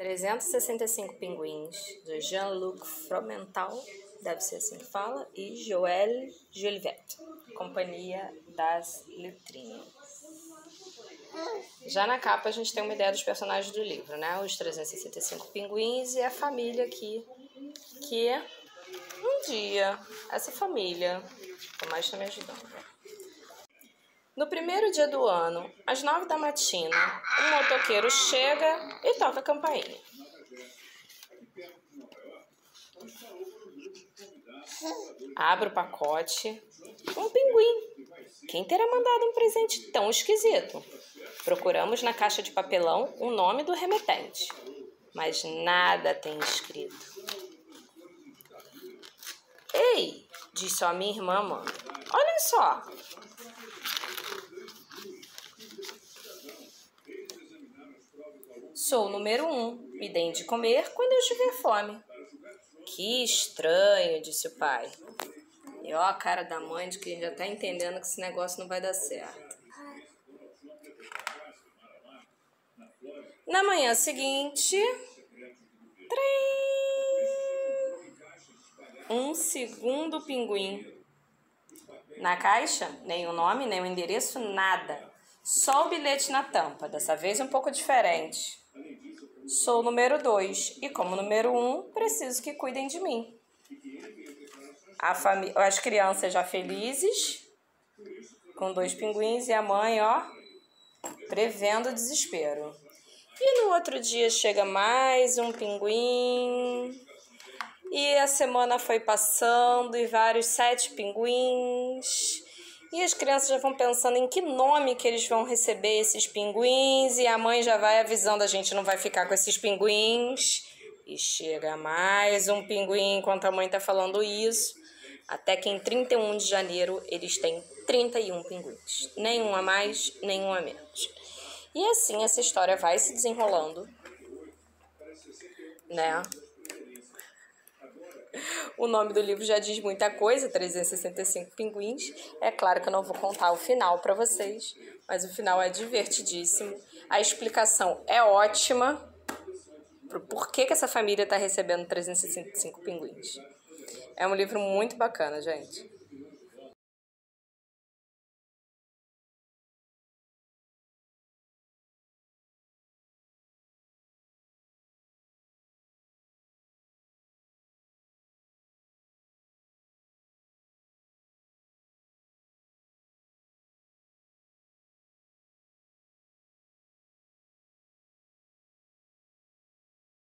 365 Pinguins, de Jean-Luc Fromental, deve ser assim que fala, e Joël Julivet, Companhia das Letrinhas. Já na capa a gente tem uma ideia dos personagens do livro, né? Os 365 pinguins e a família aqui, que um dia essa família, o mais está me ajudando. No primeiro dia do ano, às nove da matina, um motoqueiro chega e toca a campainha. Abre o pacote. Um pinguim. Quem terá mandado um presente tão esquisito? Procuramos na caixa de papelão o nome do remetente, mas nada tem escrito. Ei, disse a minha irmã Amanda. Olhem só, Sou o número um. Me deem de comer quando eu tiver fome. Que estranho, disse o pai. E ó a cara da mãe de que já tá entendendo que esse negócio não vai dar certo. Na manhã seguinte, um segundo pinguim. Na caixa, nem o nome, nem o endereço, nada. Só o bilhete na tampa, dessa vez um pouco diferente. Sou o número 2 e, como número 1, um, preciso que cuidem de mim. As crianças já felizes, com dois pinguins, e a mãe, ó, prevendo o desespero. E no outro dia chega mais um pinguim. E a semana foi passando e vários sete pinguins. E as crianças já vão pensando em que nome que eles vão receber esses pinguins, e a mãe já vai avisando a gente não vai ficar com esses pinguins. E chega mais um pinguim enquanto a mãe tá falando isso, até que em 31 de janeiro eles têm 31 pinguins. Nenhum a mais, nenhum a menos. E assim essa história vai se desenrolando, né? O nome do livro já diz muita coisa, 365 pinguins. É claro que eu não vou contar o final para vocês, mas o final é divertidíssimo. A explicação é ótima pro porquê que essa família está recebendo 365 pinguins. É um livro muito bacana, gente.